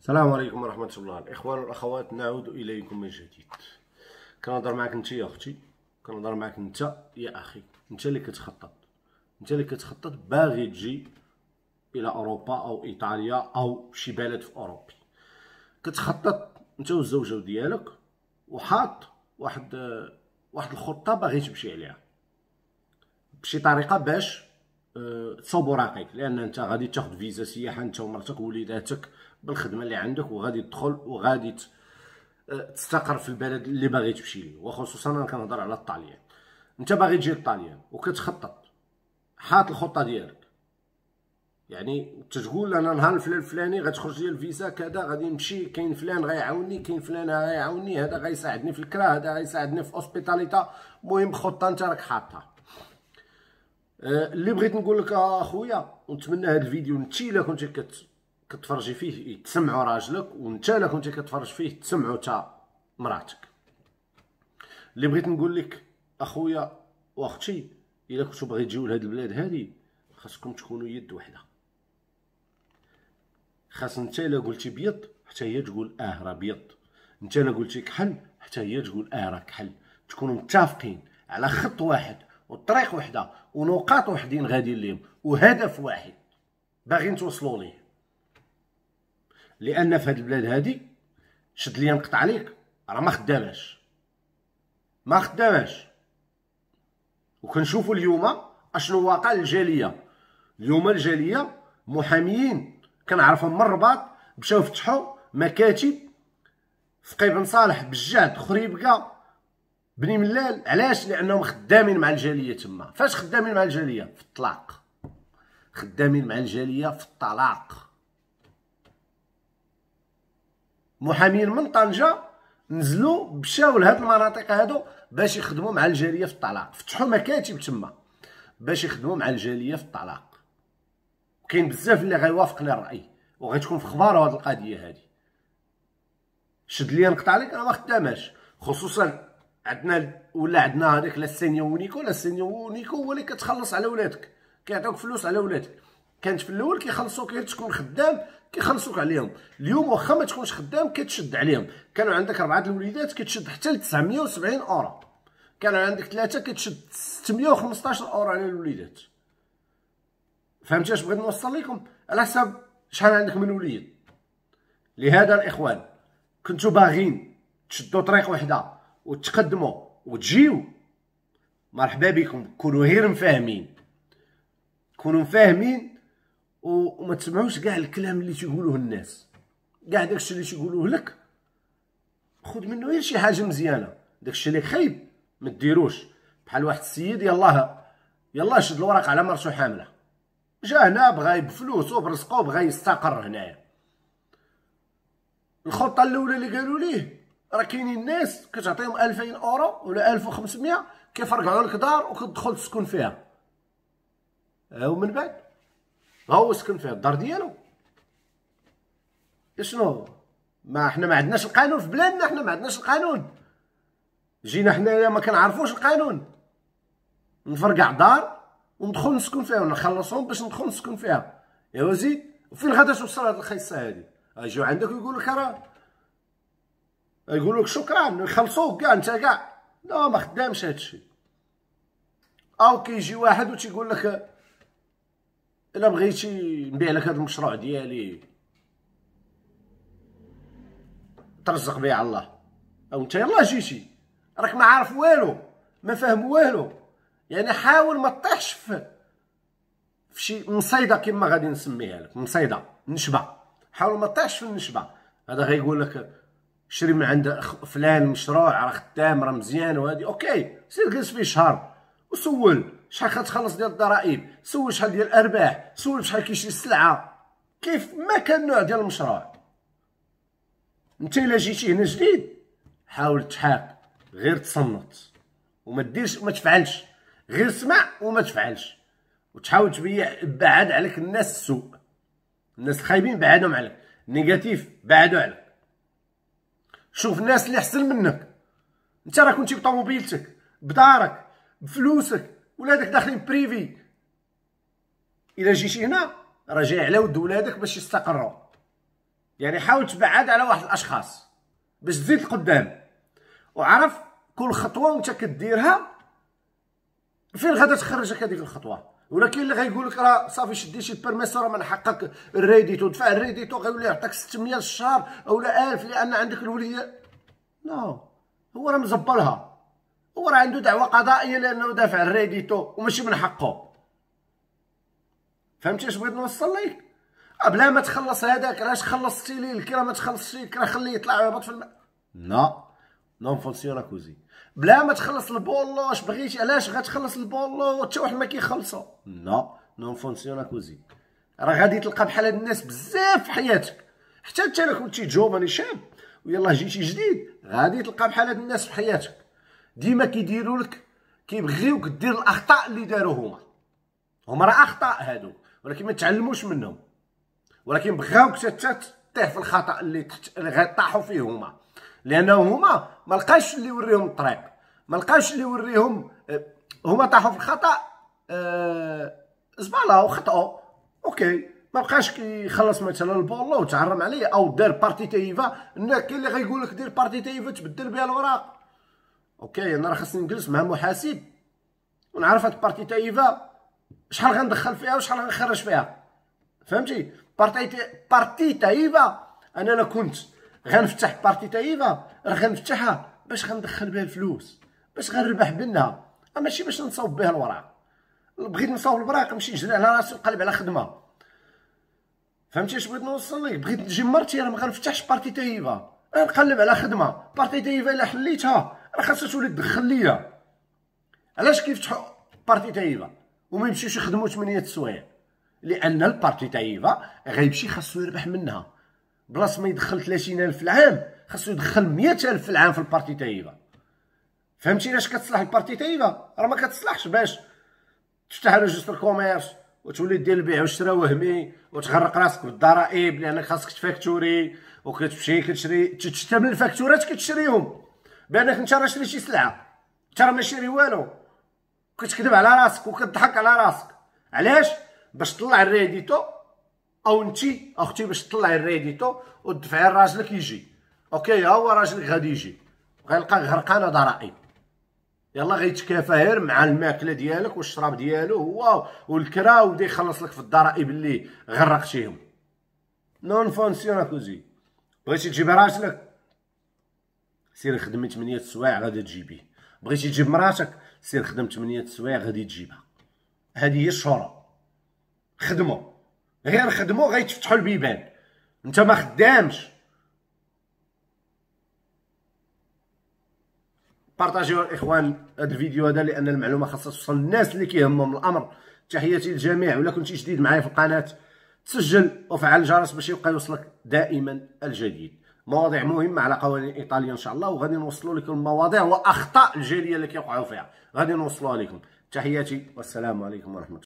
السلام عليكم ورحمة الله. الإخوان والأخوات نعود إليكم من جديد. كنهضر معاك أنت يا أختي. كنهضر معاك أنت يا أخي. أنت اللي كتخطط. أنت اللي كتخطط باغي تجي إلى أوروبا أو إيطاليا أو شي بلد في أوروبي. كتخطط أنت والزوجة ديالك وحاط واحد واحد الخطة باغي تمشي عليها. بشي طريقة باش تصوب وراقيك لأن أنت غادي تاخذ فيزا سياحة أنت ومرتك ووليداتك بالخدمة اللي عندك وغادي تدخل وغادي أه، تستقر في البلد اللي باغي تمشي ليه. وخصوصا أنا كنهضر على الطاليان. أنت باغي تجي للطاليان وكتخطط حاط الخطة ديالك. يعني تقول أنا نهار الفلان الفلاني غتخرج لي الفيزا كذا غادي نمشي كاين فلان غيعاوني كاين فلان غيعاوني هذا غيساعدني في الكرا هذا غيساعدني في ospitalità المهم خطة أنت راك حاطها. اللي بغيت نقول لك أخويا ونتمنى هذا الفيديو انت إلا كنتي كت كتفرجي فيه تسمعوا راجلك وانت إلا كنتي كتفرج فيه تسمعوا تا مراتك. اللي بغيت نقول لك أخويا وأختي إلا كنتو باغي تجيو لهاد البلاد هادي خاصكم تكونوا يد وحدة. خاص انت إلا قلتي بيض حتى هي تقول آه راه بيض. انت إلا قلتي كحل حتى هي تقول آه راه كحل. تكونوا متفقين على خط واحد. وطريق وحده ونقاط وحدين غاديين ليهم وهدف واحد باغيين توصلوا ليه. لأن في هاد البلاد هادي شد ليا نقطع عليك راه ما خداماش. ما خداماش. وكنشوفوا اليوم أشنو واقع الجاليه اليوم الجالية محاميين كنعرفهم من الرباط مشاو فتحوا مكاتب في قيبن صالح بجاد خريبكه بني ملال علاش؟ لأنهم خدامين مع الجالية تما. فاش خدامين مع الجالية؟ في الطلاق. خدامين مع الجالية في الطلاق. محامين من طنجة نزلوا مشاو لهاد المناطق هادو باش يخدموا مع الجالية في الطلاق. فتحوا مكاتب تما باش يخدموا مع الجالية في الطلاق. كاين بزاف اللي غيوافقني الرأي وغتكون في خبار هاد القضية هادي. شد ليا نقطع عليك أنا ما خصوصا عندنا ولا عندنا هذيك l'assegno unico l'assegno unico هو اللي كتخلص على ولادك كيعطيوك فلوس على ولادك. كانت في الأول كيخلصوك غير تكون خدام كيخلصوك عليهم. اليوم واخا ما تكونش خدام كتشد عليهم. كانوا عندك أربعة الوليدات كتشد حتى ل 970 اورو كانوا عندك ثلاثة كتشد 615 اورو على الوليدات. فهمتي اش بغيت نوصل لكم؟ على حسب شحال عندك من وليد. لهذا الإخوان كنتو باغين تشدوا طريق وحدة. وتقدموا وتجيو. مرحبا بكم. كونوا غير مفاهمين. كونوا مفاهمين وما تسمعوش كاع الكلام اللي تيقولوه الناس. كاع داكشي اللي تيقولوه لك. خذ منه غير شي حاجة مزيانة. داكشي اللي خايب ما ديروش. بحال واحد السيد يلاه يلاه شد الورق على مرتو حاملة. جا هنا بغا بفلوسو برزقو بغا يستقر هنايا. الخطه الأولى اللي قالوا ليه؟ راه كاينين ناس كتعطيهم 2000 أورو ولا 1500 كيفرقعوا لك دار وكتدخل تسكن فيها. ومن بعد. ها هو سكن فيها الدار ديالو. شنو؟ ما إحنا ما عندناش القانون في بلادنا إحنا ما عندناش القانون. جينا حنايا ما كنعرفوش القانون. نفرقع دار وندخل نسكن فيها ونخلصهم باش ندخل نسكن فيها. يا وزيد وفين غادا توصل هاد الخيصة هادي؟ يجيو عندك ويقول لك راه يقول لك شكرا يخلصوك كاع انت كاع لا ما خدامش هادشي. أو كيجي واحد وتيقول لك إلا بغيتي نبيع لك هذا المشروع ديالي. ترزق به على الله. أو أنت يلاه جيتي. راك ما عارف والو ما فاهم والو. يعني حاول ما تطيحش في في شي مصيدة كما غادي نسميها لك. مصيدة نشبه حاول ما تطيحش في النشبه هذا غيقول لك شري من عند فلان مشروع راه خدام راه مزيان وهادي. OK سير جلس فيه شهر وسول شحال كتخلص ديال الضرائب سول شحال ديال الأرباح سول شحال كيشري السلعة. كيف؟ ما كان النوع ديال المشروع. أنت إلا جيتي هنا جديد حاول تحاك غير تصنت. وما ديرش ما تفعلش. غير سمع وما تفعلش. وتحاول تبعد عليك الناس السوء. الناس الخايبين بعدهم عليك. négatif بعدوا عليك. شوف الناس اللي أحسن منك. أنت راه كنتي بطوموبيلتك بدارك بفلوسك ولادك داخلين privé. إلا جيتي هنا راه جاي على ود ولادك باش يستقروا. يعني حاول تبعد على واحد الأشخاص باش تزيد لقدام وعرف كل خطوة وانت كديرها فين غادا تخرجك هذيك الخطوة؟ ولكن اللي غيقول لك راه صافي شدي شي permesso من حقك ال reddito دفع ال reddito غيولي يعطيك 600 الشهر أولا 1000 لأن عندك الوليه لا هو راه مزبلها. هو راه عنده دعوة قضائية لأنه دافع ال reddito وماشي من حقه. فهمتي اش بغيت نوصل لك؟ بلا ما تخلص هذاك علاش خلصتي لي الكرا ما تخلصش الكرا خليه يطلع ويهبط في الماء لا. non funziona così بلا ما تخلص ال bollo اش بغيتي علاش غتخلص ال bollo حتى واحد ما كيخلصو لا non funziona così راه غادي تلقى بحال هاد الناس بزاف في حياتك حتى انت الا كنتي جوفاني شاب ويلا جيتي جديد غادي تلقى بحال هاد الناس في حياتك ديما كيديروا لك كيبغيوك دير الاخطاء اللي داروا هما هما راه اخطاء هادو ولكن ما تعلموش منهم ولكن بغاوك حتى تطيح في الخطا اللي تحت اللي طاحوا فيه هما لأنه هما ما لقاش اللي يوريهم الطريق. ما لقاش اللي يوريهم آه، هما طاحوا في الخطأ أه زبالة وخطأوا. OK. ما بقاش كيخلص مثلا ال bollo وتعرم عليه أو دار partita IVA كاين اللي غيقول لك دير partita IVA تبدل بها الوراق. OK أنا راه خاصني نجلس مع محاسب. ونعرف هاد partita IVA شحال غندخل فيها وشحال غنخرج فيها. فهمتي؟ partita partita IVA أنا أنا كنت غنفتح partita IVA راه غنفتحها باش غندخل بها الفلوس باش غنربح منها ماشي باش نصاوب بها الوراق بغيت نصاوب الوراق نمشي نجري على راسي ونقلب على خدمة. فهمتي اش بغيت نوصل لك؟ بغيت تجي مرتي راه ما غنفتحش partita IVA نقلب على خدمة. partita IVA إلا حليتها راه خاصها تولي تدخل ليا. علاش كيفتحوا partita IVA وما يمشيوش يخدموا 8 سوايع لأن ال partita IVA غيمشي خاصو يربح منها. بلاص ما يدخل 30000 في العام. خاصو يدخل 100000 في العام في ال partita IVA. فهمتي علاش كتصلح ال partita IVA؟ راه ما كتصلحش باش تفتح registre commerce وتولي دير البيع والشراء وهمي وتغرق راسك بالضرائب لأن خاصك ت facturer وكتمشي كتشري تشتمل الفاكتورات كتشريهم. بأنك انت راه شري شي سلعة. انت راه ما شاري والو. كتكذب على راسك وكتضحك على راسك. علاش؟ باش تطلع ال reddito أو انتي أختي باش تطلعي ال reddito ودفعي لراجلك يجي OK ها هو راجلك غادي يجي غيلقاك غرقانه ضرائب يلا غيتكافى غير مع الماكله ديالك والشراب ديالو هو والكرا وبدا يخلص لك في الضرائب اللي غرقتيهم non funziona così بغيتي تجيب راجلك سير خدمي 8 سوايع غادي تجيبيه بغيتي تجيب مراتك سير خدم 8 سوايع غادي تجيبها هذه هي الشهره خدموا غير خدموا غيتفتحوا البيبان. انت ما خدامش. بارطاجيو الإخوان هذا الفيديو هذا لأن المعلومة خاصها توصل للناس اللي كيهمهم الأمر. تحياتي للجميع ولا كنتي جديد معايا في القناة تسجل وفعل الجرس باش يبقى يوصلك دائما الجديد. مواضيع مهمة على قوانين ايطاليا إن شاء الله وغادي نوصلوا لكم المواضيع وأخطاء الجالية اللي كيوقعوا فيها. غادي نوصلوها لكم. تحياتي والسلام عليكم ورحمة الله.